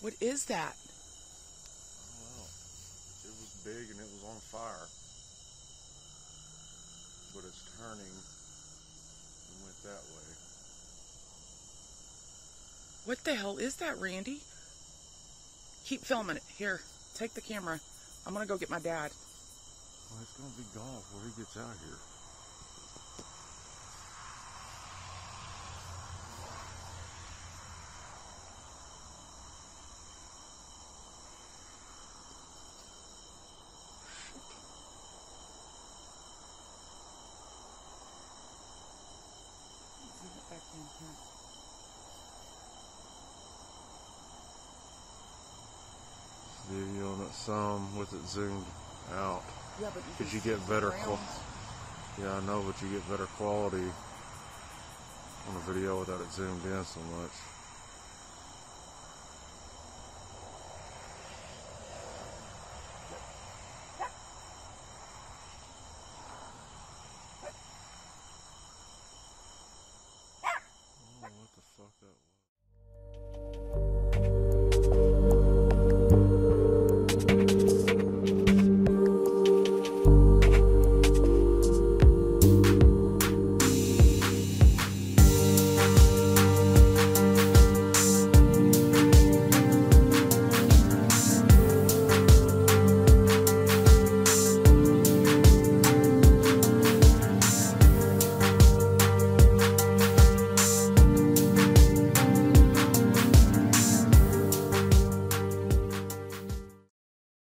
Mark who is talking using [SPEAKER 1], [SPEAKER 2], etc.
[SPEAKER 1] What is that?
[SPEAKER 2] I don't know. It was big and it was on fire. But it's turning and went that way.
[SPEAKER 1] What the hell is that, Randy? Keep filming it. Here, take the camera. I'm gonna go get my dad.
[SPEAKER 2] Well, it's gonna be gone before he gets out here.
[SPEAKER 1] it
[SPEAKER 2] some with it zoomed out.
[SPEAKER 1] Yeah, you,
[SPEAKER 2] you get better quality. Yeah, I know, but you get better quality on a video without it zoomed in so much. I what the fuck that was.